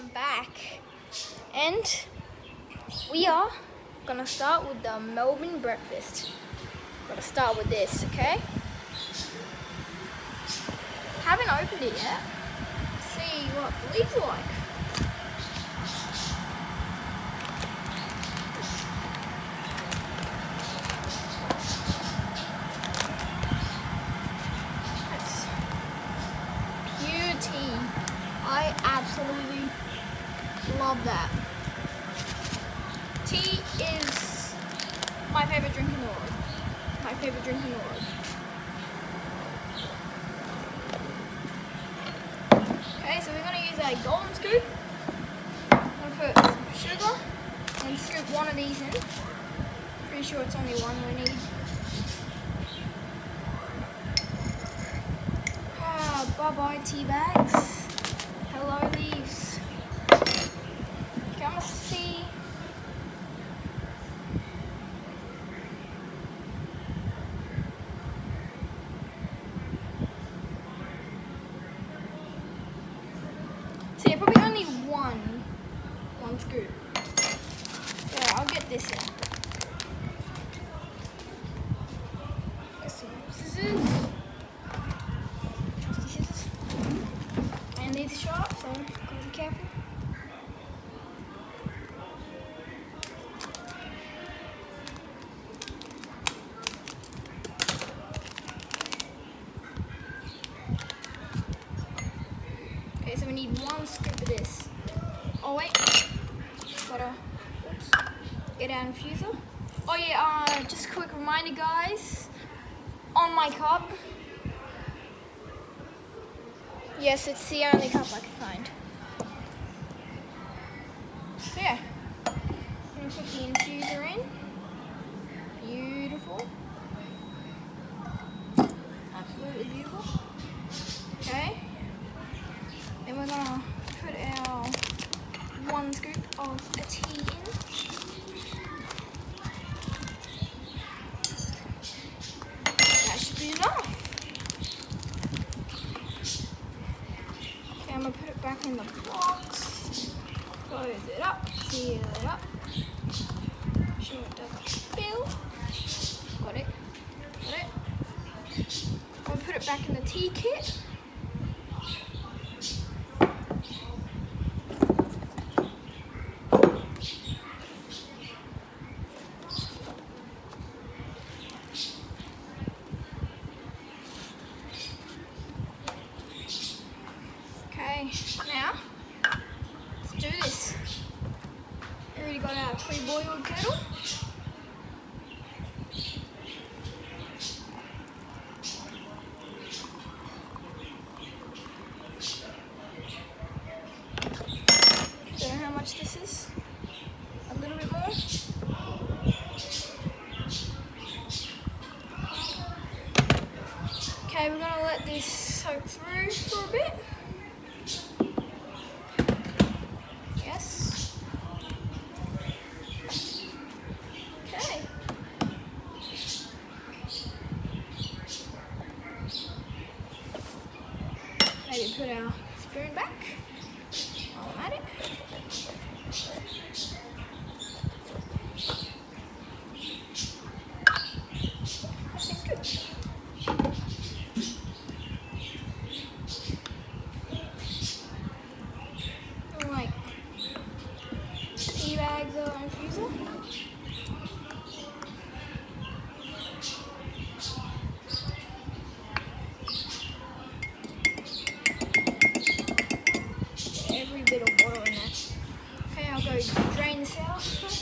am back. And we are gonna start with the Melbourne breakfast. Gotta start with this, okay? Haven't opened it yet. See what the leaves like. Absolutely love that. Tea is my favorite drink in the world. My favorite drink in the world. Okay, so we're gonna use a golden scoop. I'm gonna put some sugar and scoop one of these in. Pretty sure it's only one we need. Ah, bye bye tea bags. Hello leaves. Okay, I'm gonna see. See, probably only one, one scoop. Yeah, I'll get this in. Scissors. Trusty scissors. And these are sharp, so gotta be careful. Okay, so we need one scoop of this. Oh wait, gotta oops, infuser. Oh yeah, uh, just a quick reminder, guys. On my cup. Yes, it's the only cup I can find. So yeah, I'm gonna put the infuser in. Beautiful. Absolutely beautiful. Okay. Then we're gonna put our one scoop of a tea in. That should be enough. Okay, I'm gonna put it back in the box. Close it up, seal it up. Sure it doesn't spill. Got it. Got it. I'm gonna put it back in the tea kit. Okay, now let's do this. Our pre-boiled kettle. Don't know how much this is. A little bit more. Okay, we're gonna let this soak through for a bit. put our spoon back. Add it. Like tea bags or infuser. drain this out.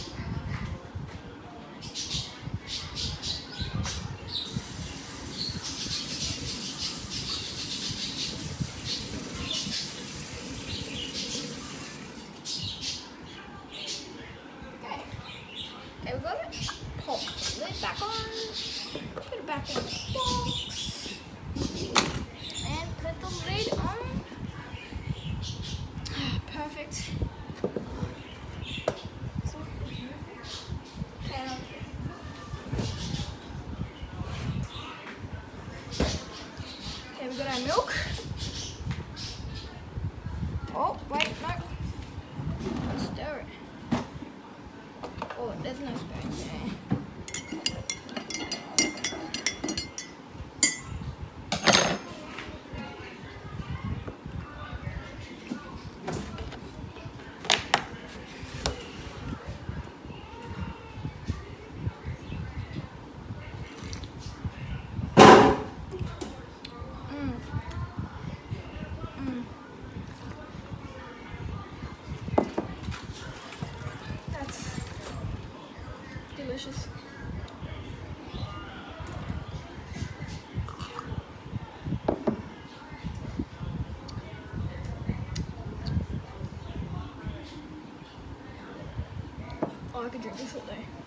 There's no space there. Delicious. Oh, I could drink this all day.